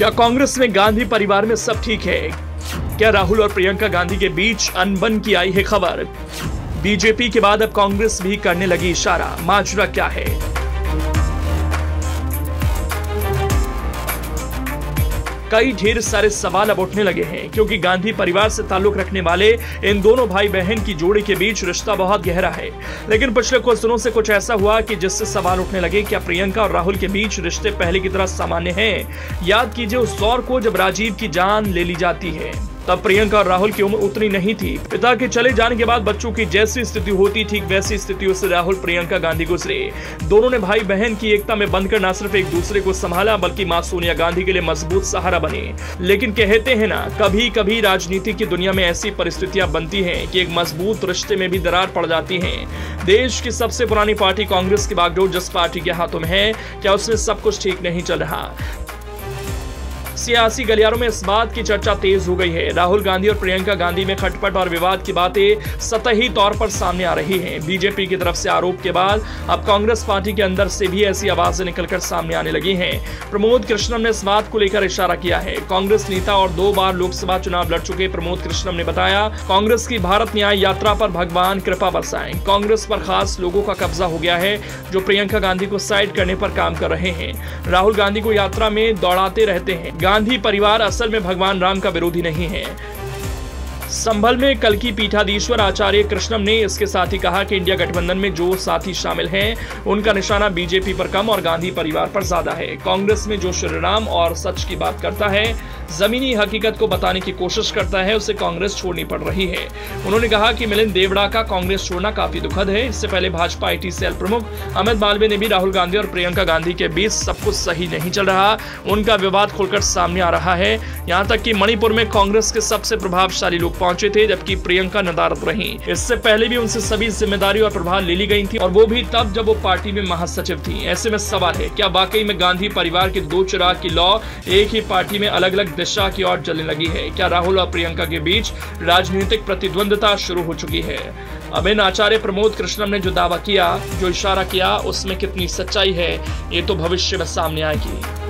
क्या कांग्रेस में गांधी परिवार में सब ठीक है? क्या राहुल और प्रियंका गांधी के बीच अनबन की आई है खबर? बीजेपी के बाद अब कांग्रेस भी करने लगी इशारा। माजरा क्या है? कई ढेर सारे सवाल अब उठने लगे हैं, क्योंकि गांधी परिवार से ताल्लुक रखने वाले इन दोनों भाई बहन की जोड़ी के बीच रिश्ता बहुत गहरा है। लेकिन पिछले कुछ दिनों से कुछ ऐसा हुआ कि जिससे सवाल उठने लगे, क्या प्रियंका और राहुल के बीच रिश्ते पहले की तरह सामान्य है? याद कीजिए उस दौर को जब राजीव की जान ले ली जाती है। तब प्रियंका और राहुल की उम्र उतनी नहीं थी। पिता के चले जाने के बाद बच्चों की जैसी स्थिति होती, ठीक वैसी स्थितियों से राहुल, प्रियंका गांधी गुजरे। दोनों ने भाई बहन की एकता में बंधकर न सिर्फ़ एक दूसरे को संभाला, बल्कि माँ सोनिया गांधी के लिए मज़बूत सहारा बने। लेकिन कहते हैं ना कभी कभी राजनीति की दुनिया में ऐसी परिस्थितियाँ बनती है की एक मज़बूत रिश्ते में भी दरार पड़ जाती है। देश की सबसे पुरानी पार्टी कांग्रेस की बागडोर जिस पार्टी के हाथों में है, क्या उसमें सब कुछ ठीक नहीं चल रहा? सियासी गलियारों में इस बात की चर्चा तेज हो गई है। राहुल गांधी और प्रियंका गांधी में खटपट और विवाद की बातें सतही तौर पर सामने आ रही हैं। बीजेपी की तरफ़ से आरोप के बाद अब कांग्रेस पार्टी के अंदर से भी ऐसी आवाज़ें निकलकर सामने आने लगी हैं। प्रमोद कृष्णम ने इस बात को लेकर इशारा किया है। कांग्रेस नेता और दो बार लोकसभा चुनाव लड़ चुके प्रमोद कृष्णम ने बताया, कांग्रेस की भारत न्याय यात्रा पर भगवान कृपा बरसाएँ। कांग्रेस पर खास लोगों का कब्जा हो गया है, जो प्रियंका गांधी को साइड करने पर काम कर रहे हैं। राहुल गांधी को यात्रा में दौड़ाते रहते हैं। गांधी परिवार असल में भगवान राम का विरोधी नहीं है। संभल में कल की पीठाधीश्वर आचार्य कृष्णम ने इसके साथ ही कहा कि इंडिया गठबंधन में जो साथी शामिल हैं, उनका निशाना बीजेपी पर कम और गांधी परिवार पर ज़्यादा है। कांग्रेस में जो श्रीराम और सच की बात करता है, जमीनी हकीकत को बताने की कोशिश करता है, उसे कांग्रेस छोड़नी पड़ रही है। उन्होंने कहा कि मिलिंद देवड़ा का कांग्रेस छोड़ना काफ़ी दुखद है। इससे पहले भाजपा आईटी सेल प्रमुख अमित मालवीय ने भी राहुल गांधी और प्रियंका गांधी के बीच सब कुछ सही नहीं चल रहा। उनका विवाद खुलकर सामने आ रहा है। यहाँ तक कि मणिपुर में कांग्रेस के सबसे प्रभावशाली लोग पहुँचे थे जबकि प्रियंका नदारत रही। इससे पहले भी उनसे सभी ज़िम्मेदारी और प्रभाव ले ली गई थी और वो भी तब जब वो पार्टी में महासचिव थी। ऐसे में सवाल है, क्या वाकई में गांधी परिवार के दो चिराग की लॉ एक ही पार्टी में अलग अलग दिशा की ओर चलने लगी है? क्या राहुल और प्रियंका के बीच राजनीतिक प्रतिद्वंदता शुरू हो चुकी है? अब इन आचार्य प्रमोद कृष्णम ने जो दावा किया, जो इशारा किया, उसमें कितनी सच्चाई है, ये तो भविष्य में सामने आएगी।